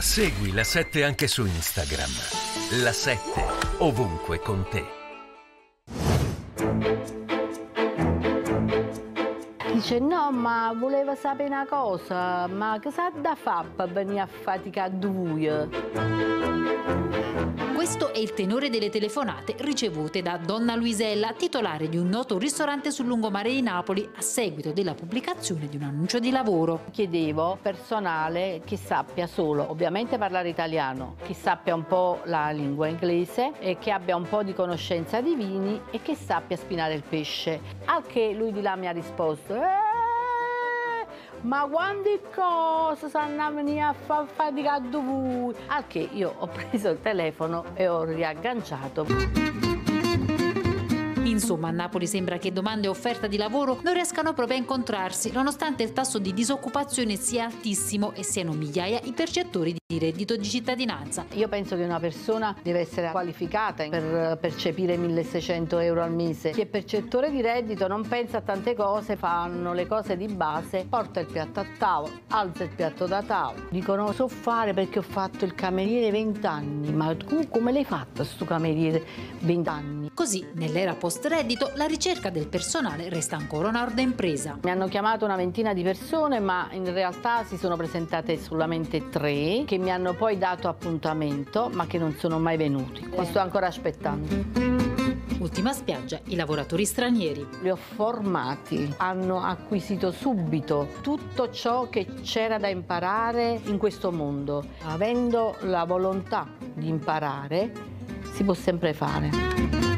Segui la 7 anche su Instagram. La 7 ovunque con te. Dice no, ma voleva sapere una cosa, ma che sa da fare per venire a faticare due? Questo è il tenore delle telefonate ricevute da Donna Luisella, titolare di un noto ristorante sul lungomare di Napoli, a seguito della pubblicazione di un annuncio di lavoro. Chiedevo personale che sappia solo, ovviamente parlare italiano, che sappia un po' la lingua inglese e che abbia un po' di conoscenza di vini e che sappia spinare il pesce. Al che lui di là mi ha risposto, "Eh, ma quante cose sanno a venire a far fatica voi? Al che io ho preso il telefono e ho riagganciato. Insomma, a Napoli sembra che domanda e offerta di lavoro non riescano proprio a incontrarsi, nonostante il tasso di disoccupazione sia altissimo e siano migliaia i percettori di reddito di cittadinanza. Io penso che una persona deve essere qualificata per percepire 1600 euro al mese. Chi è percettore di reddito non pensa a tante cose, fanno le cose di base, porta il piatto a tavola, alza il piatto da tavola. Dicono so fare perché ho fatto il cameriere 20 anni, ma tu come l'hai fatto sto cameriere 20 anni? Così, nell'era post-reddito, la ricerca del personale resta ancora un'arda impresa. Mi hanno chiamato una ventina di persone, ma in realtà si sono presentate solamente tre che mi hanno poi dato appuntamento, ma che non sono mai venuti. Li sto ancora aspettando. Ultima spiaggia, i lavoratori stranieri. Li ho formati, hanno acquisito subito tutto ciò che c'era da imparare in questo mondo. Avendo la volontà di imparare, si può sempre fare.